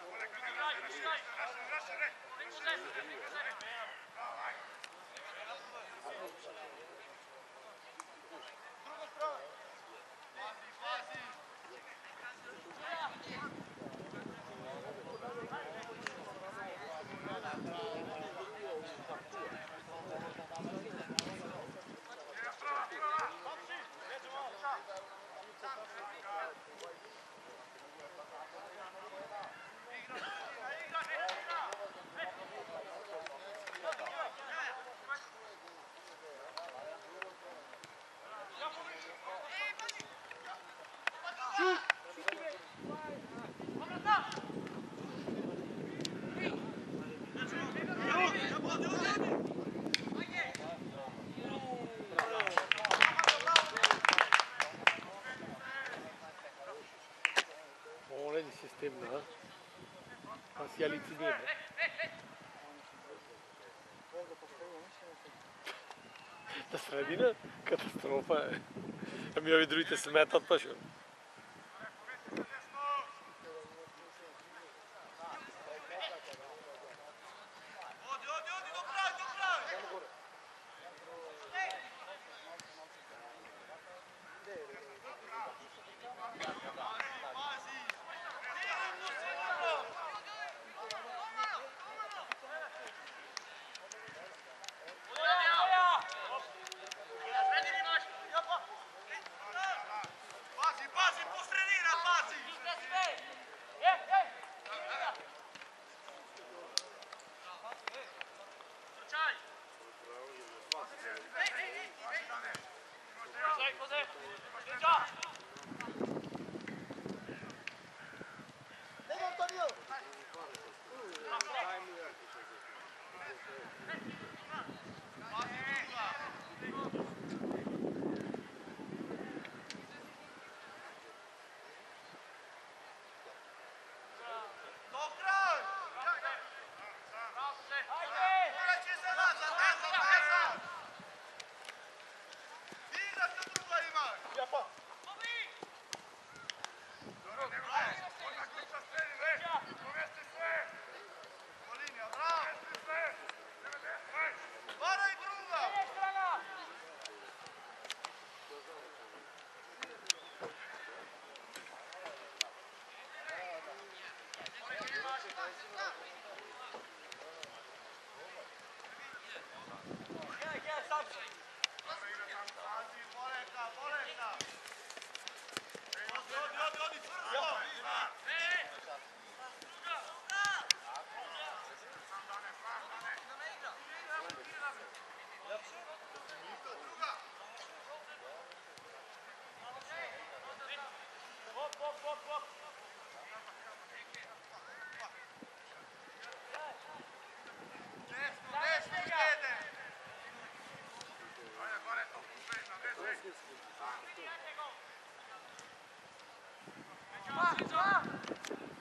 Thank you. spécialité des تسرى بينا كاتاستروفا 102 تسمع 13 اشهر Come on, come on.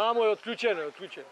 Tamo je otključeno, otključeno.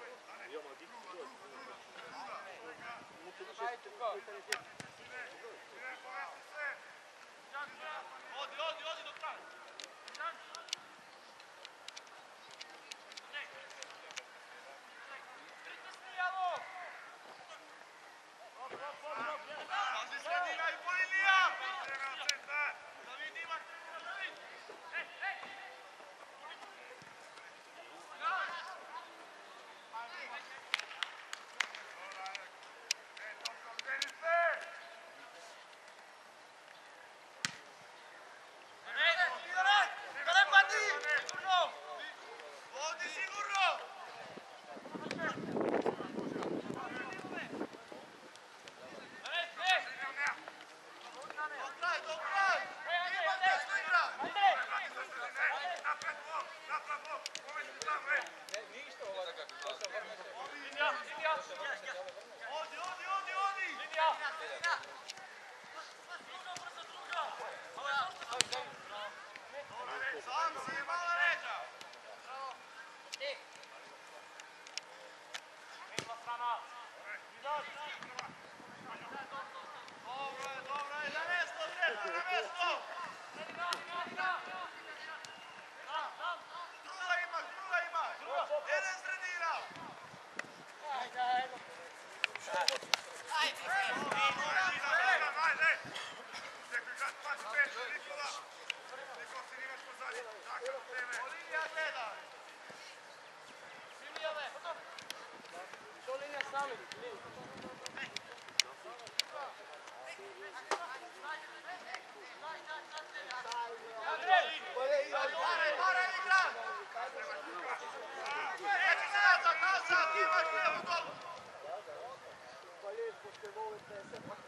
Gracias.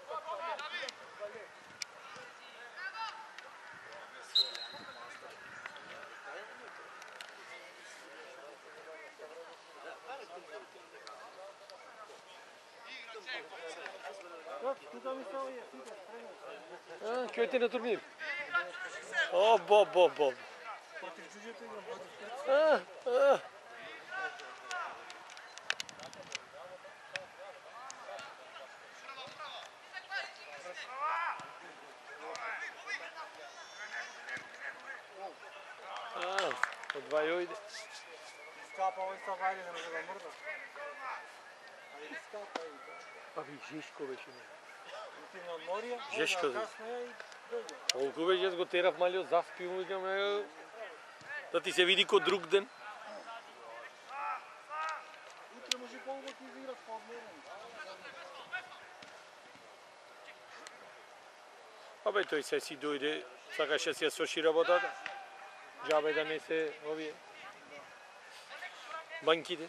А, ќе оти на турнир. О, бо, бо, бо. А, а. А, по два јојде. Скапа, овој са вајде, не Може да мрда. Али скапа и да. Аби, жешко беше не. Жешко, да. дојде. Колку беше јас го терав малиот, заспи му викам, да ти се види ко друг ден. Утре може колку ти па одморен. Абе, тој се си дојде, сакаше си ја сврши работата. Джабе да не се овие банките.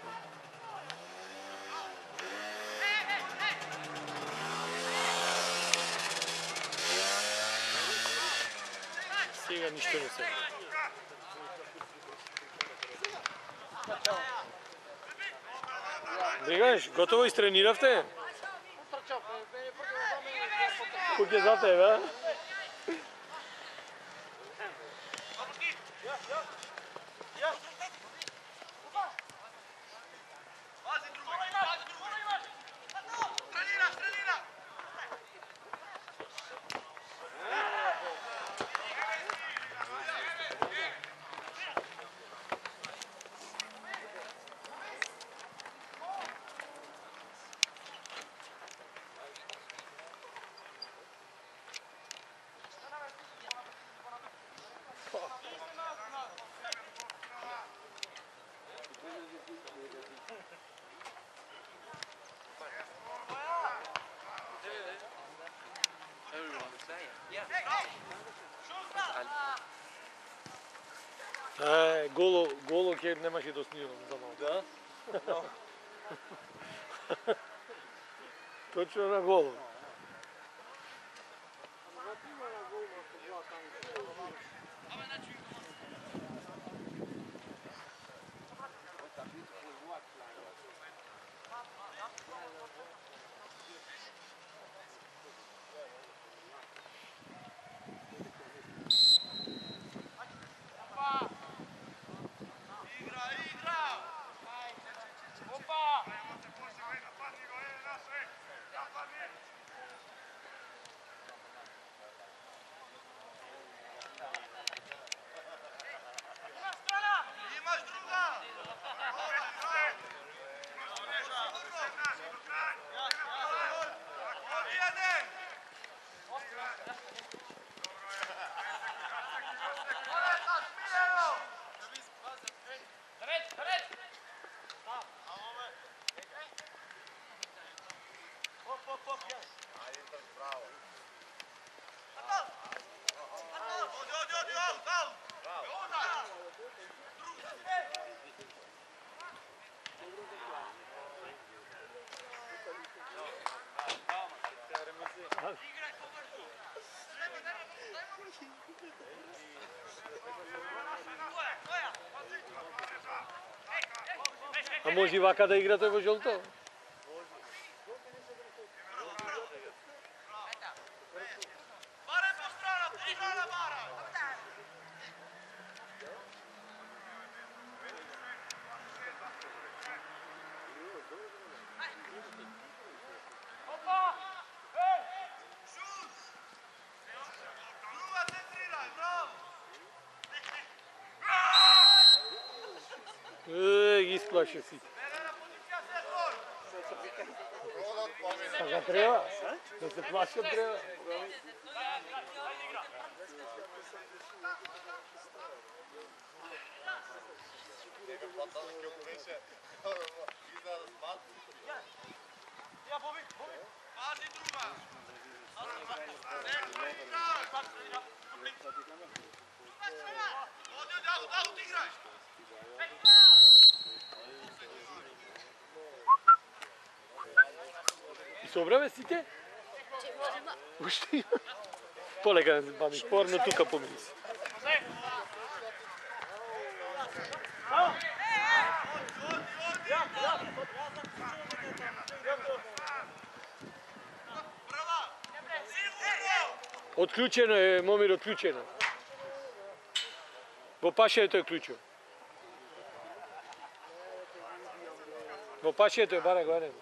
повеќе. Сега ништо не се. Бригаш, готово истрениравте? Куќе за тебе, а? Pazi Е, голо, голо ќе немаше да снимам за малку. Да? Точно на голо. pop, pop, yes. A je to vpravo. Atol! Atol! došao si. Pa ga treba? Da se plaša treba? Ja, Bobik, Bobik. Pazi druga. Neko igra. Odi, Dago, Dago, ti igraj. Собраме сите? Уште има. Полека да се бавим. Порно тука помисли. Prva! Отклучено е, момир, отклучено. Во пашето е клучо. Во пашето е, бара го енем.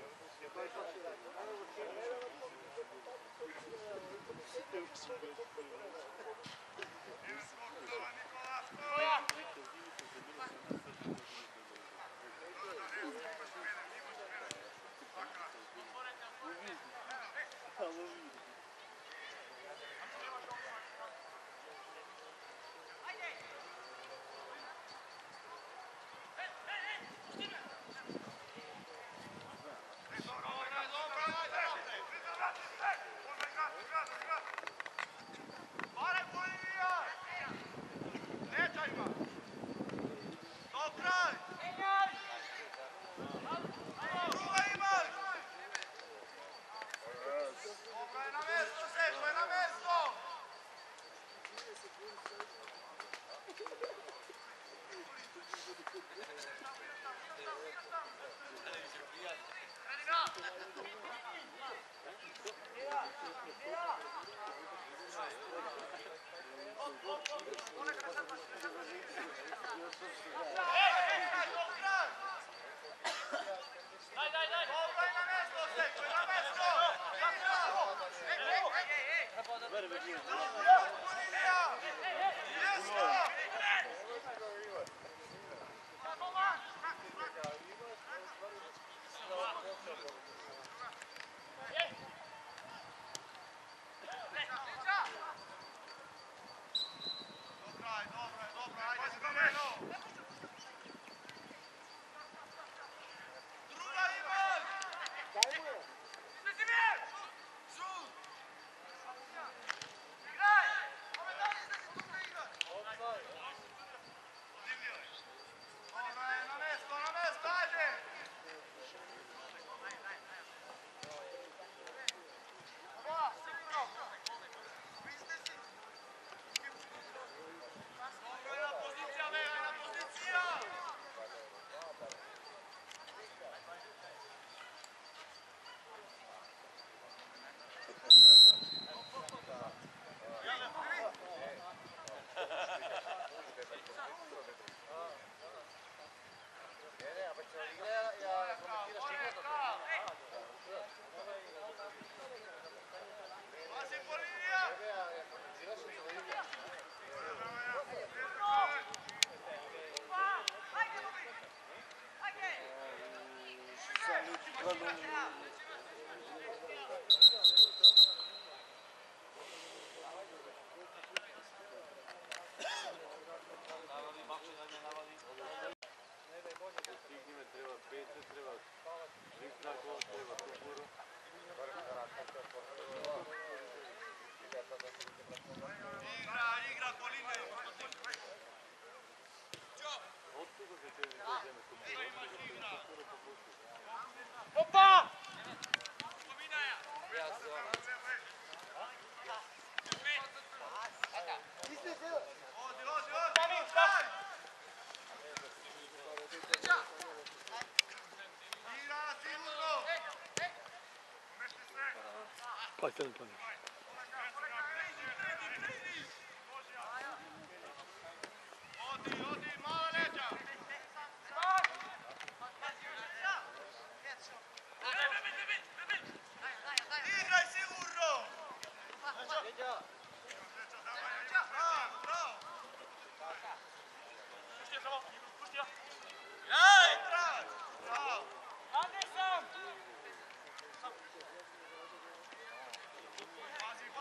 Откуда за тебе не дадеме? Има игра! Quite an opponent.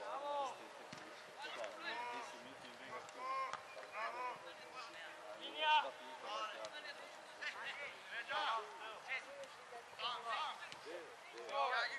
Bravo! Linea! Bravo! Opa!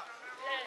Hey!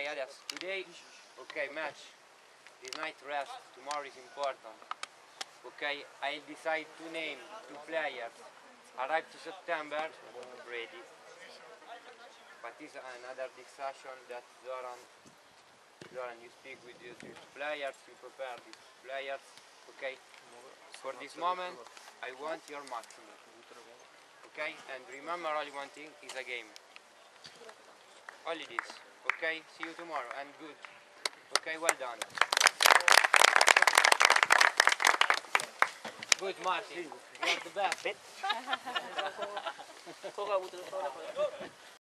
Okay. Today, okay, match. This night rest. Tomorrow is important. Okay, I'll decide to name two players. Arrive to September, ready. But this is another discussion that Zoran, Zoran, you speak with these players, you prepare these players. Okay. For this moment, I want your maximum. Okay, and remember only one thing is a game. Only this. Okay, see you tomorrow and good. Okay, well done. Good, Martin. You are the best.